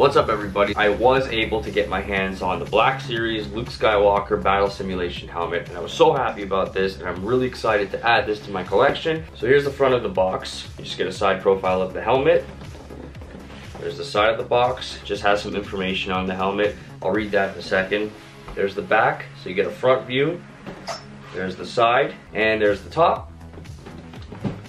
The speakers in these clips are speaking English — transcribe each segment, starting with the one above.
What's up everybody? I was able to get my hands on the Black Series Luke Skywalker Battle Simulation helmet and I was so happy about this and I'm really excited to add this to my collection. So here's the front of the box. You just get a side profile of the helmet. There's the side of the box, just has some information on the helmet. I'll read that in a second. There's the back, so you get a front view. There's the side, and there's the top.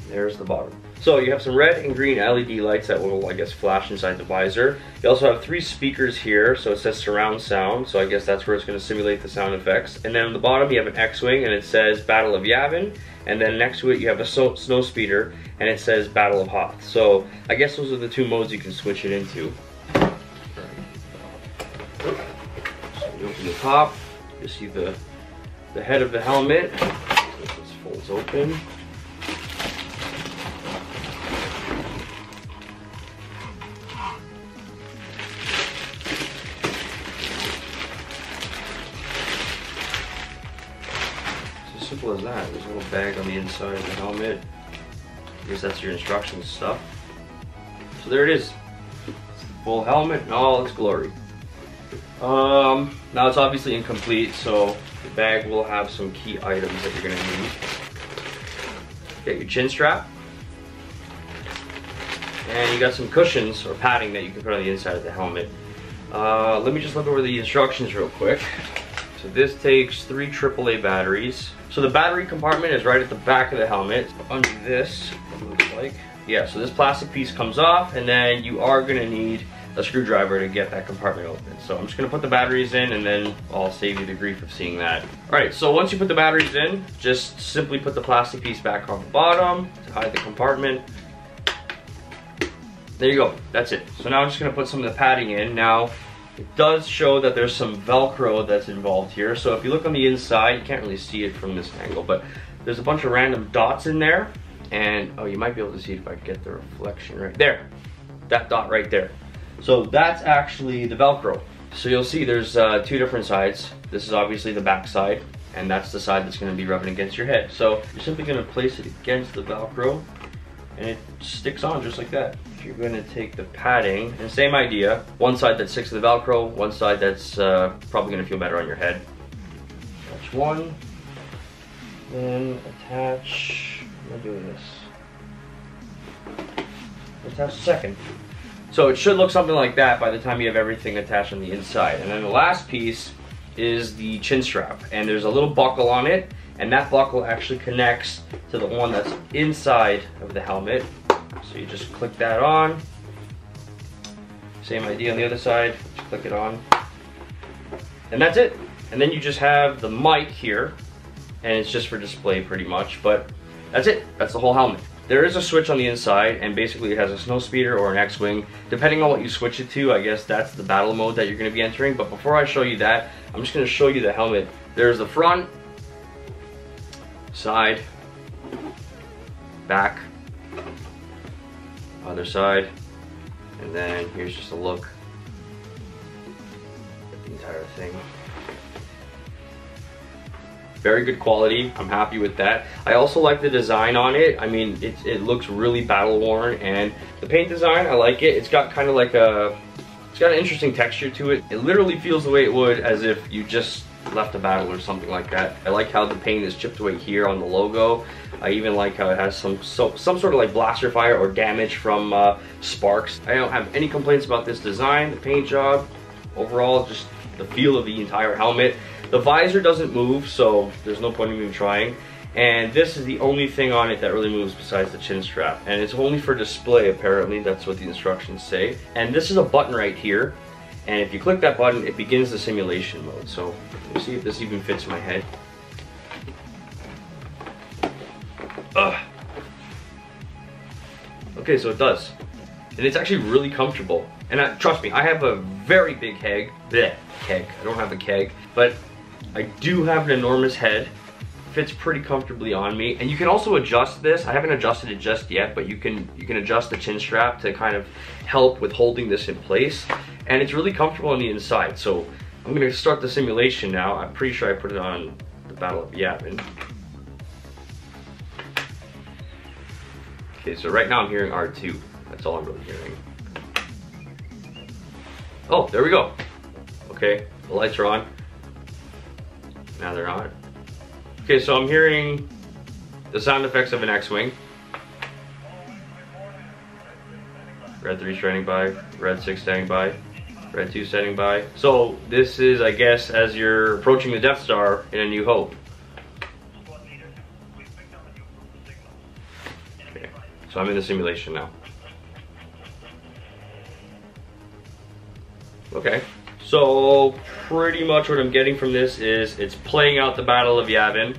There's the bottom. So you have some red and green LED lights that will, I guess, flash inside the visor. You also have three speakers here, so it says surround sound, so I guess that's where it's going to simulate the sound effects. And then on the bottom you have an X-Wing and it says Battle of Yavin, and then next to it you have a so snow speeder and it says Battle of Hoth. So I guess those are the two modes you can switch it into. So you open the top, you see the, the head of the helmet, this folds open. Simple as that. There's a little bag on the inside of the helmet. I guess that's your instructions stuff. So there it is. full helmet all its glory. Um, now it's obviously incomplete, so the bag will have some key items that you're gonna need. Get your chin strap. And you got some cushions or padding that you can put on the inside of the helmet. Uh, let me just look over the instructions real quick. So this takes three AAA batteries. So the battery compartment is right at the back of the helmet. Under this, looks like. Yeah, so this plastic piece comes off and then you are gonna need a screwdriver to get that compartment open. So I'm just gonna put the batteries in and then I'll save you the grief of seeing that. All right, so once you put the batteries in, just simply put the plastic piece back on the bottom to hide the compartment. There you go, that's it. So now I'm just gonna put some of the padding in. Now, it does show that there's some Velcro that's involved here. So if you look on the inside, you can't really see it from this angle, but there's a bunch of random dots in there. And, oh, you might be able to see if I get the reflection right there. That dot right there. So that's actually the Velcro. So you'll see there's uh, two different sides. This is obviously the back side, and that's the side that's gonna be rubbing against your head. So you're simply gonna place it against the Velcro, and it sticks on just like that you're gonna take the padding, and same idea, one side that sticks to the Velcro, one side that's uh, probably gonna feel better on your head. Attach one, then attach, I'm I doing this? Attach second. So it should look something like that by the time you have everything attached on the inside. And then the last piece is the chin strap. And there's a little buckle on it, and that buckle actually connects to the one that's inside of the helmet. So you just click that on. Same idea on the other side, just click it on. And that's it. And then you just have the mic here, and it's just for display pretty much, but that's it. That's the whole helmet. There is a switch on the inside, and basically it has a snow speeder or an X-Wing. Depending on what you switch it to, I guess that's the battle mode that you're gonna be entering. But before I show you that, I'm just gonna show you the helmet. There's the front, side, back, other side. And then here's just a look at the entire thing. Very good quality, I'm happy with that. I also like the design on it. I mean, it, it looks really battle worn and the paint design, I like it. It's got kind of like a, it's got an interesting texture to it. It literally feels the way it would as if you just left a battle or something like that. I like how the paint is chipped away here on the logo. I even like how it has some so, some sort of like blaster fire or damage from uh, sparks. I don't have any complaints about this design, the paint job, overall just the feel of the entire helmet. The visor doesn't move, so there's no point in even trying. And this is the only thing on it that really moves besides the chin strap. And it's only for display, apparently. That's what the instructions say. And this is a button right here. And if you click that button, it begins the simulation mode. So let's see if this even fits my head. Ugh. Okay, so it does. And it's actually really comfortable. And I, trust me, I have a very big keg. Blech, keg. I don't have a keg. But I do have an enormous head. Fits pretty comfortably on me. And you can also adjust this. I haven't adjusted it just yet, but you can you can adjust the chin strap to kind of help with holding this in place. And it's really comfortable on the inside. So I'm gonna start the simulation now. I'm pretty sure I put it on the Battle of Yavin. Okay, so right now I'm hearing R2. That's all I'm really hearing. Oh, there we go. Okay, the lights are on. Now they're not. Okay, so I'm hearing the sound effects of an X-Wing. Red 3 standing by, Red 6 standing by, Red 2 standing by. So this is, I guess, as you're approaching the Death Star in A New Hope. Okay, so I'm in the simulation now. Okay, so pretty much what I'm getting from this is it's playing out the Battle of Yavin.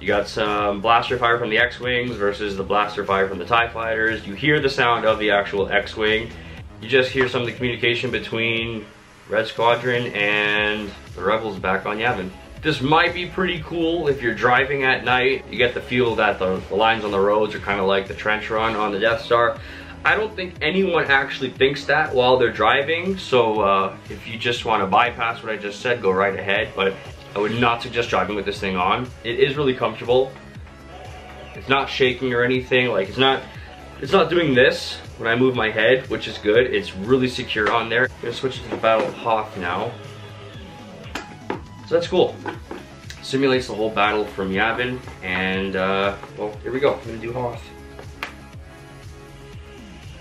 You got some blaster fire from the X-Wings versus the blaster fire from the TIE Fighters. You hear the sound of the actual X-Wing. You just hear some of the communication between Red Squadron and the Rebels back on Yavin. This might be pretty cool if you're driving at night. You get the feel that the, the lines on the roads are kind of like the trench run on the Death Star. I don't think anyone actually thinks that while they're driving, so uh, if you just want to bypass what I just said, go right ahead. But I would not suggest driving with this thing on. It is really comfortable. It's not shaking or anything. Like it's not, it's not doing this when I move my head, which is good. It's really secure on there. I'm gonna switch to the Battle Hoth now. So that's cool. Simulates the whole battle from Yavin, and uh, well, here we go. I'm gonna do Hoth.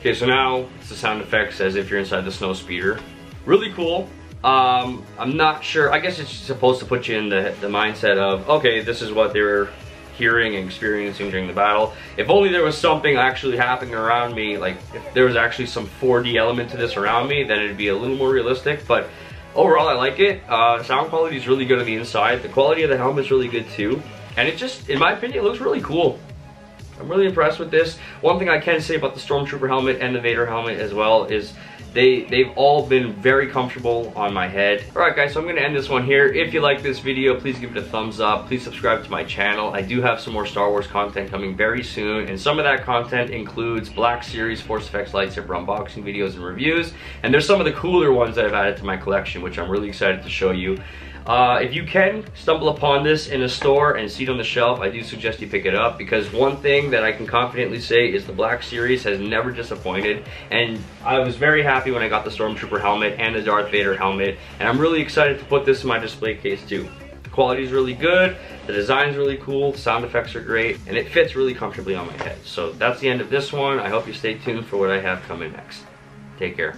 Okay, so now it's the sound effects as if you're inside the snow speeder. Really cool. Um, I'm not sure, I guess it's supposed to put you in the, the mindset of, okay, this is what they were hearing and experiencing during the battle. If only there was something actually happening around me, like if there was actually some 4D element to this around me, then it'd be a little more realistic, but overall I like it. Uh, sound quality is really good on the inside. The quality of the helmet is really good too. And it just, in my opinion, looks really cool. I'm really impressed with this. One thing I can say about the Stormtrooper helmet and the Vader helmet as well is they, they've all been very comfortable on my head. Alright guys, so I'm going to end this one here. If you like this video, please give it a thumbs up. Please subscribe to my channel. I do have some more Star Wars content coming very soon, and some of that content includes Black Series Force FX lightsaber unboxing videos and reviews, and there's some of the cooler ones that I've added to my collection, which I'm really excited to show you. Uh, if you can stumble upon this in a store and see it on the shelf, I do suggest you pick it up because one thing that I can confidently say is the Black Series has never disappointed and I was very happy when I got the Stormtrooper helmet and the Darth Vader helmet and I'm really excited to put this in my display case too. The quality is really good, the design is really cool, the sound effects are great, and it fits really comfortably on my head. So that's the end of this one. I hope you stay tuned for what I have coming next. Take care.